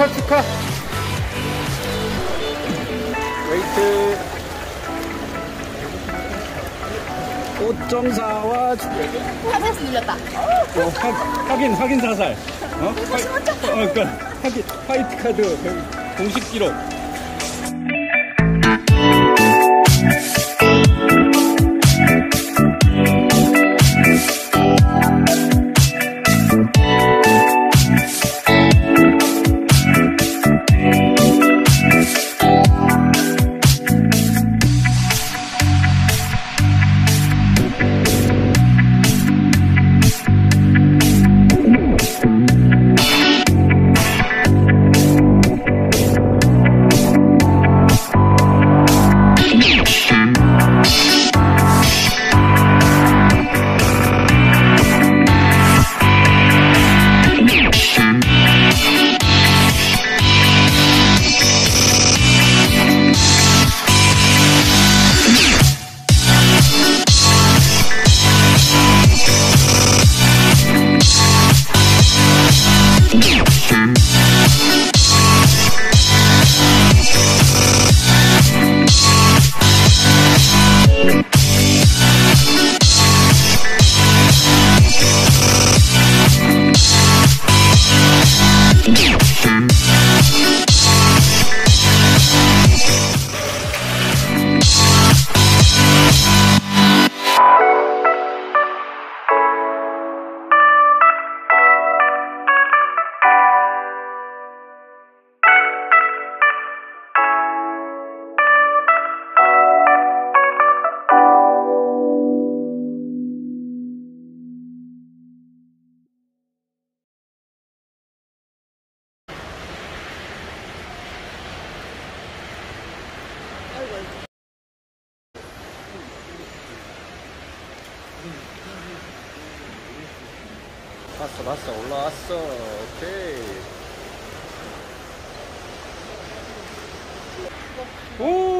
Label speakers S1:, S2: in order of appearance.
S1: 축하 축하. 웨이트. 5.4와
S2: 하면서 눌렸다.
S1: 어, 하, 확인 확인 사살. 어? 화, 어 그러니까 확인 화이트 카드 공식 기록 봤어 봤어. 올라왔어. 오케이. 오